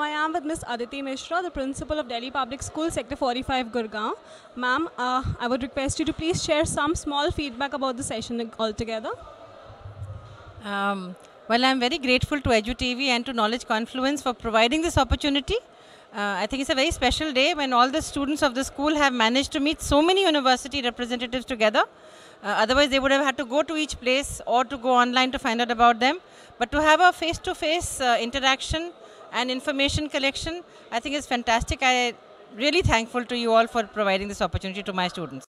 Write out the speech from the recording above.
I am with Miss Aditi Misra, the principal of Delhi Public School, Sector 45, Gurgaon. Ma'am, uh, I would request you to please share some small feedback about the session altogether. Um, well, I'm very grateful to EduTV and to Knowledge Confluence for providing this opportunity. Uh, I think it's a very special day when all the students of the school have managed to meet so many university representatives together. Uh, otherwise, they would have had to go to each place or to go online to find out about them. But to have a face to face interaction and information collection, I think is fantastic. I really thankful to you all for providing this opportunity to my students.